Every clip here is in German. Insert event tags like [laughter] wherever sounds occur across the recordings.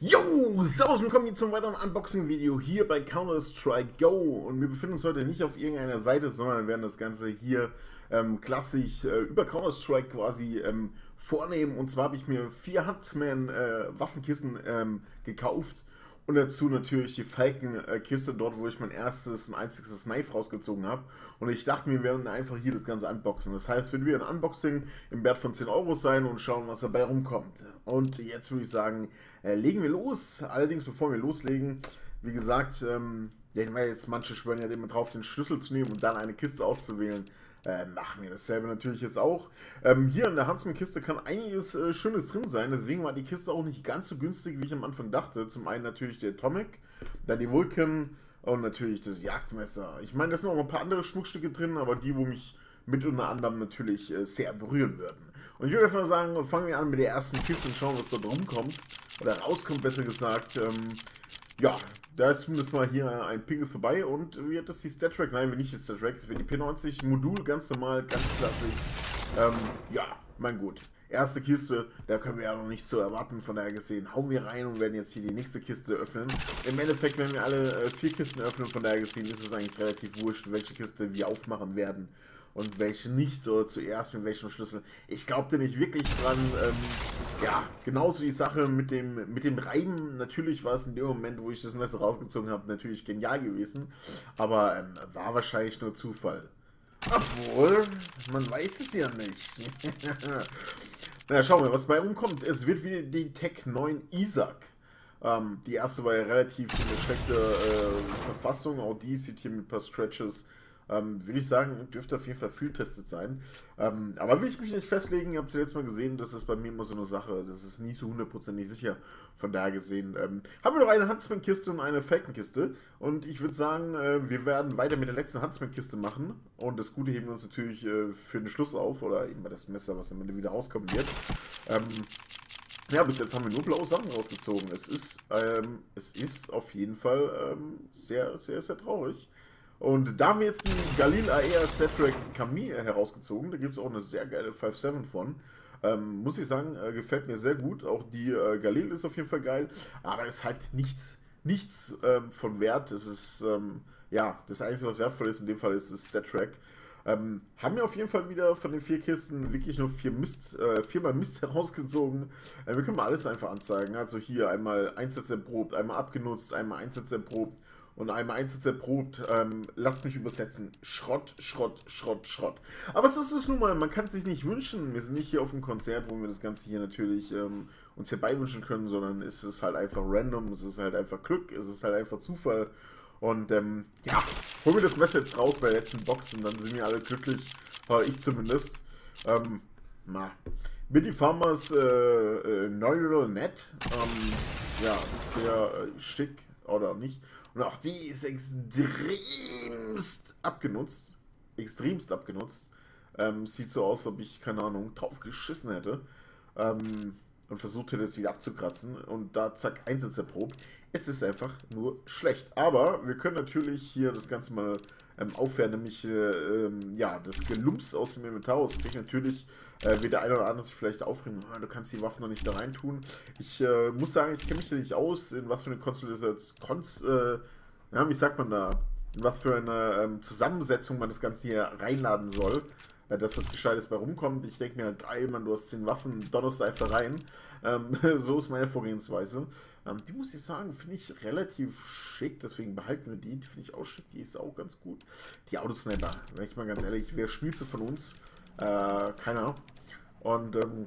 Yo, servus, willkommen hier zum weiteren Unboxing-Video hier bei Counter-Strike Go. Und wir befinden uns heute nicht auf irgendeiner Seite, sondern werden das Ganze hier ähm, klassisch äh, über Counter-Strike quasi ähm, vornehmen. Und zwar habe ich mir vier Huntsman äh, ähm, gekauft und dazu natürlich die Falcon-Kiste dort, wo ich mein erstes und einziges Knife rausgezogen habe. Und ich dachte mir, wir werden einfach hier das Ganze unboxen. Das heißt, wird wieder ein Unboxing im Wert von 10 Euro sein und schauen, was dabei rumkommt. Und jetzt würde ich sagen, äh, legen wir los. Allerdings, bevor wir loslegen, wie gesagt, ähm, ja, ich weiß, manche schwören ja immer drauf, den Schlüssel zu nehmen und dann eine Kiste auszuwählen. Äh, machen wir dasselbe natürlich jetzt auch. Ähm, hier in der Huntsman-Kiste kann einiges äh, Schönes drin sein, deswegen war die Kiste auch nicht ganz so günstig, wie ich am Anfang dachte. Zum einen natürlich der Atomic, dann die Vulcan und natürlich das Jagdmesser. Ich meine, da sind auch noch ein paar andere Schmuckstücke drin, aber die, wo mich mit unter anderem natürlich äh, sehr berühren würden. Und ich würde einfach sagen, fangen wir an mit der ersten Kiste und schauen, was dort rumkommt. Oder rauskommt, besser gesagt. Ähm, ja, da ist zumindest mal hier ein Pinges vorbei und hat das die Star Trek? Nein, wenn nicht die Star Trek, das wird die P90 Modul, ganz normal, ganz klassisch. Ähm, ja, mein gut. Erste Kiste, da können wir ja noch nichts zu erwarten, von daher gesehen, hauen wir rein und werden jetzt hier die nächste Kiste öffnen. Im Endeffekt werden wir alle äh, vier Kisten öffnen, von daher gesehen ist es eigentlich relativ wurscht, welche Kiste wir aufmachen werden und welche nicht oder zuerst mit welchem Schlüssel. Ich glaubte nicht wirklich dran. Ähm, ja, genauso die Sache mit dem, mit dem Reiben. Natürlich war es in dem Moment, wo ich das Messer rausgezogen habe, natürlich genial gewesen. Aber ähm, war wahrscheinlich nur Zufall. Obwohl, man weiß es ja nicht. [laughs] Na, schauen wir, was bei rumkommt. Es wird wieder die Tech 9 Isaac. Ähm, die erste war ja relativ in eine schlechte äh, Verfassung. Auch die sieht hier mit ein paar Scratches ähm, Würde ich sagen, dürfte auf jeden Fall viel testet sein. Ähm, aber will ich mich nicht festlegen, ihr habt es jetzt mal gesehen, das ist bei mir immer so eine Sache, das ist nie so hundertprozentig sicher. Von daher gesehen, ähm, haben wir noch eine Huntsman-Kiste und eine Falcon-Kiste. Und ich würde sagen, äh, wir werden weiter mit der letzten Huntsman-Kiste machen. Und das Gute heben wir uns natürlich äh, für den Schluss auf, oder eben das Messer, was am Ende wieder rauskommen wird. Ähm, ja, bis jetzt haben wir nur blaue Sachen rausgezogen. Es ist, ähm, es ist auf jeden Fall ähm, sehr, sehr, sehr traurig. Und da haben wir jetzt die Galil AER Star Trek Camille herausgezogen. Da gibt es auch eine sehr geile 5.7 von. Ähm, muss ich sagen, äh, gefällt mir sehr gut. Auch die äh, Galil ist auf jeden Fall geil. Aber ist halt nichts, nichts ähm, von Wert. Es ist, ähm, ja, das Einzige, was wertvoll ist in dem Fall, ist das Star. Ähm, haben wir auf jeden Fall wieder von den vier Kisten wirklich nur vier Mist, äh, viermal Mist [laughs] herausgezogen. Äh, wir können mal alles einfach anzeigen. Also hier einmal Einsätze erprobt, einmal abgenutzt, einmal Einsätze erprobt und einmal Einsatz erprobt, ähm, lasst mich übersetzen. Schrott, Schrott, Schrott, Schrott. Aber so ist es nun mal, man kann es sich nicht wünschen. Wir sind nicht hier auf einem Konzert, wo wir das Ganze hier natürlich ähm, uns herbeiwünschen können, sondern es ist halt einfach random, es ist halt einfach Glück, es ist halt einfach Zufall. Und ähm, ja, holen wir das Messer jetzt raus bei der letzten Box und dann sind wir alle glücklich. Ich zumindest. Ähm, na. Bitty Farmers äh, äh, Neural Net. Ähm, ja, sehr äh, schick oder nicht. Und auch die ist extremst abgenutzt. Extremst abgenutzt. Ähm, sieht so aus, als ob ich, keine Ahnung, drauf geschissen hätte. Ähm, und versucht hätte, es wieder abzukratzen. Und da, zack, Einsatz erprobt. Es ist einfach nur schlecht. Aber wir können natürlich hier das Ganze mal ähm, aufwerten, nämlich äh, ähm, ja, das Gelumps aus dem Inventar aus. Ich natürlich äh, wird der eine oder andere sich vielleicht aufregen, oh, du kannst die Waffen noch nicht da rein tun. Ich äh, muss sagen, ich kenne mich da nicht aus, in was für eine Konstellation, äh, ja, wie sagt man da, in was für eine ähm, Zusammensetzung man das Ganze hier reinladen soll. Äh, das, was Gescheites bei rumkommt. Ich denke mir, geil, man, du hast 10 Waffen, donnerst einfach rein. Ähm, [laughs] so ist meine Vorgehensweise. Ähm, die muss ich sagen, finde ich relativ schick, deswegen behalten wir die. Die finde ich auch schick, die ist auch ganz gut. Die Autosniper, wenn ich mal ganz ehrlich, wer spielt sie von uns? Äh, keiner. Und ähm,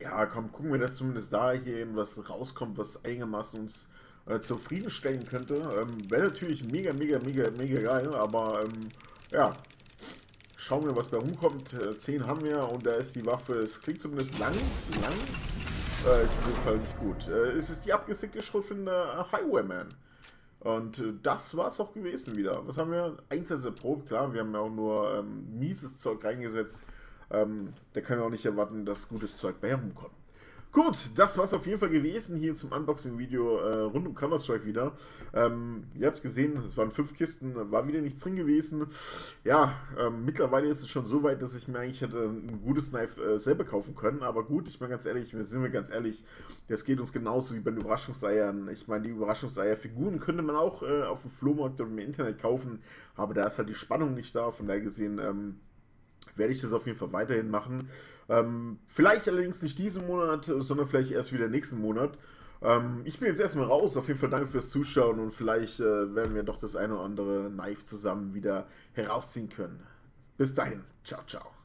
ja, komm, gucken wir, dass zumindest da hier eben was rauskommt, was einigermaßen uns äh, zufriedenstellen könnte. Ähm, Wäre natürlich mega, mega, mega, mega geil, aber ähm, ja, schauen wir, was bei rumkommt. Äh, 10 haben wir und da ist die Waffe, es klingt zumindest lang, lang, äh, ist auf jeden Fall nicht gut. Äh, es ist die abgesickte Schrotflinte Highwayman. Und äh, das war es auch gewesen wieder. Was haben wir? Einsätze erprobt, klar, wir haben ja auch nur ähm, mieses Zeug reingesetzt. Ähm, da können wir auch nicht erwarten, dass gutes Zeug bei herumkommt. Gut, das war es auf jeden Fall gewesen hier zum Unboxing-Video äh, rund um Counter-Strike wieder. Ähm, ihr habt gesehen, es waren fünf Kisten, war wieder nichts drin gewesen. Ja, ähm, mittlerweile ist es schon so weit, dass ich mir eigentlich hätte ein gutes Knife äh, selber kaufen können. Aber gut, ich meine ganz ehrlich, wir sind wir ganz ehrlich, das geht uns genauso wie bei den Überraschungseiern. Ich meine, die Überraschungseier-Figuren könnte man auch äh, auf dem Flohmarkt oder im Internet kaufen, aber da ist halt die Spannung nicht da. Von daher gesehen, ähm, werde ich das auf jeden Fall weiterhin machen. Ähm, vielleicht allerdings nicht diesen Monat, sondern vielleicht erst wieder nächsten Monat. Ähm, ich bin jetzt erstmal raus. Auf jeden Fall danke fürs Zuschauen und vielleicht äh, werden wir doch das eine oder andere Knife zusammen wieder herausziehen können. Bis dahin. Ciao, ciao.